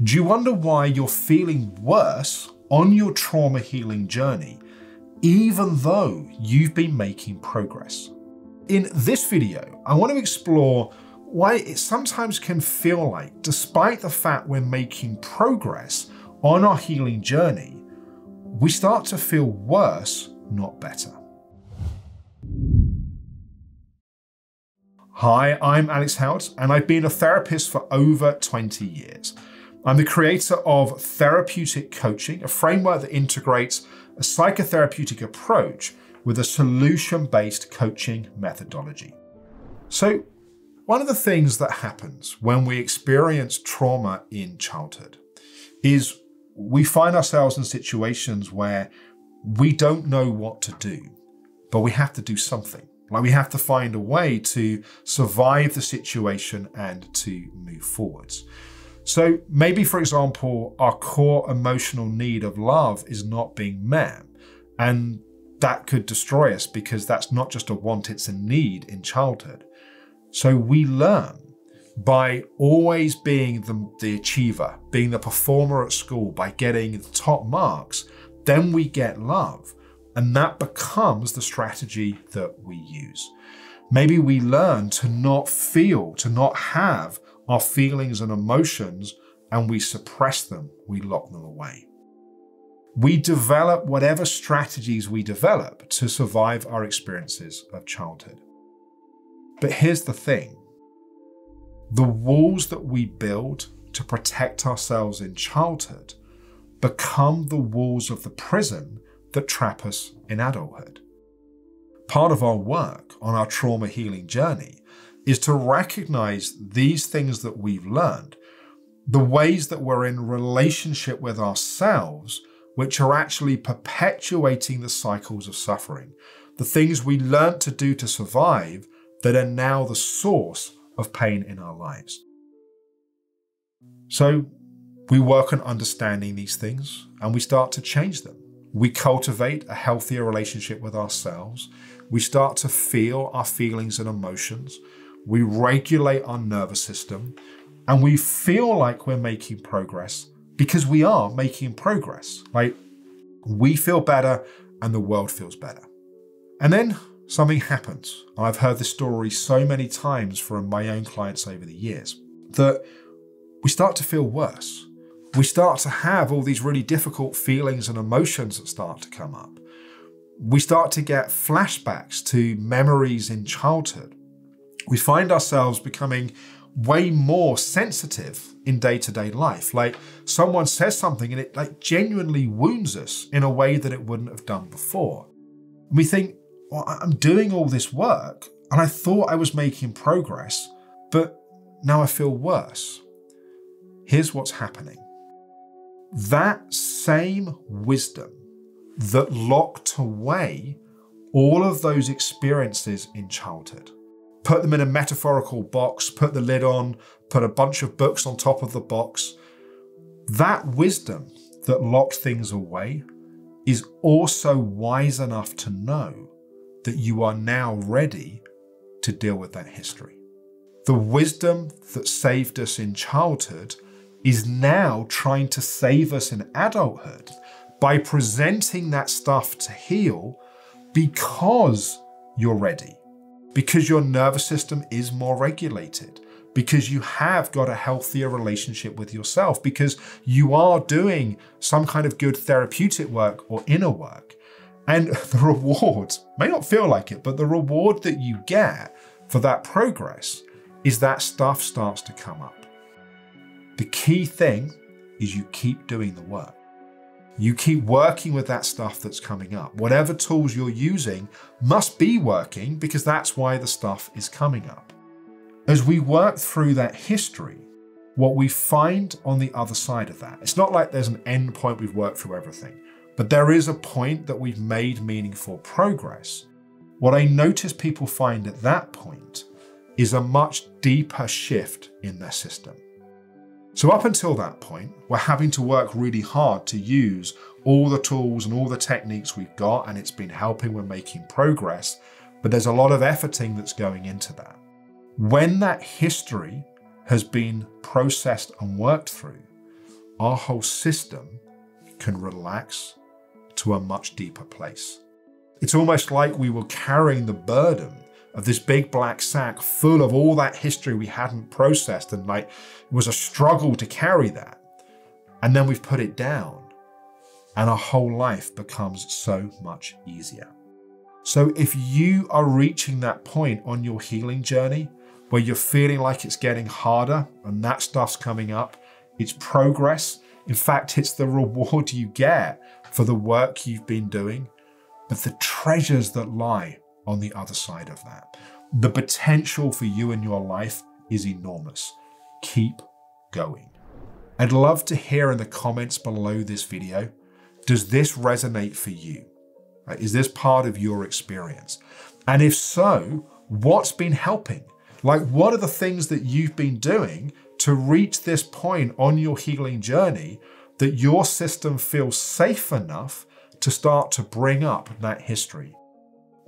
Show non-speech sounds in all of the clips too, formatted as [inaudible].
Do you wonder why you're feeling worse on your trauma healing journey, even though you've been making progress? In this video, I want to explore why it sometimes can feel like, despite the fact we're making progress on our healing journey, we start to feel worse, not better. Hi, I'm Alex Howard, and I've been a therapist for over 20 years. I'm the creator of Therapeutic Coaching, a framework that integrates a psychotherapeutic approach with a solution based coaching methodology. So, one of the things that happens when we experience trauma in childhood is we find ourselves in situations where we don't know what to do, but we have to do something. Like we have to find a way to survive the situation and to move forwards. So maybe, for example, our core emotional need of love is not being met. And that could destroy us because that's not just a want, it's a need in childhood. So we learn by always being the, the achiever, being the performer at school, by getting the top marks, then we get love. And that becomes the strategy that we use. Maybe we learn to not feel, to not have our feelings and emotions and we suppress them, we lock them away. We develop whatever strategies we develop to survive our experiences of childhood. But here's the thing the walls that we build to protect ourselves in childhood become the walls of the prison that trap us in adulthood. Part of our work on our trauma healing journey is to recognize these things that we've learned, the ways that we're in relationship with ourselves, which are actually perpetuating the cycles of suffering, the things we learned to do to survive that are now the source of pain in our lives. So, we work on understanding these things and we start to change them. We cultivate a healthier relationship with ourselves. We start to feel our feelings and emotions we regulate our nervous system, and we feel like we're making progress because we are making progress. Like we feel better and the world feels better. And then something happens. I've heard this story so many times from my own clients over the years that we start to feel worse. We start to have all these really difficult feelings and emotions that start to come up. We start to get flashbacks to memories in childhood we find ourselves becoming way more sensitive in day-to-day life. Like someone says something and it like genuinely wounds us in a way that it wouldn't have done before. We think, well, I'm doing all this work and I thought I was making progress, but now I feel worse. Here's what's happening. That same wisdom that locked away all of those experiences in childhood put them in a metaphorical box, put the lid on, put a bunch of books on top of the box. That wisdom that locked things away is also wise enough to know that you are now ready to deal with that history. The wisdom that saved us in childhood is now trying to save us in adulthood by presenting that stuff to heal because you're ready because your nervous system is more regulated, because you have got a healthier relationship with yourself, because you are doing some kind of good therapeutic work or inner work. And [laughs] the reward may not feel like it, but the reward that you get for that progress is that stuff starts to come up. The key thing is you keep doing the work. You keep working with that stuff that's coming up. Whatever tools you're using must be working because that's why the stuff is coming up. As we work through that history, what we find on the other side of that, it's not like there's an end point we've worked through everything, but there is a point that we've made meaningful progress. What I notice people find at that point is a much deeper shift in their system. So, up until that point, we're having to work really hard to use all the tools and all the techniques we've got, and it's been helping we're making progress. But there's a lot of efforting that's going into that. When that history has been processed and worked through, our whole system can relax to a much deeper place. It's almost like we were carrying the burden of this big black sack full of all that history we hadn't processed, and like it was a struggle to carry that. And then we've put it down, and our whole life becomes so much easier. So, if you are reaching that point on your healing journey where you're feeling like it's getting harder and that stuff's coming up, it's progress. In fact, it's the reward you get for the work you've been doing, but the treasures that lie on the other side of that. The potential for you in your life is enormous. Keep going. I'd love to hear in the comments below this video does this resonate for you? Is this part of your experience? And if so, what's been helping? Like, what are the things that you've been doing to reach this point on your healing journey that your system feels safe enough to start to bring up that history?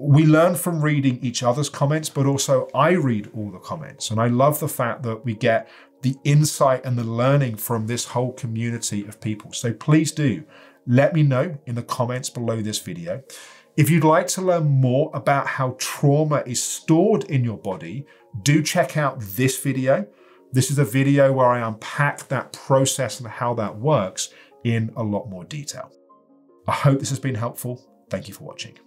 We learn from reading each other's comments, but also I read all the comments. And I love the fact that we get the insight and the learning from this whole community of people. So please do let me know in the comments below this video. If you'd like to learn more about how trauma is stored in your body, do check out this video. This is a video where I unpack that process and how that works in a lot more detail. I hope this has been helpful. Thank you for watching.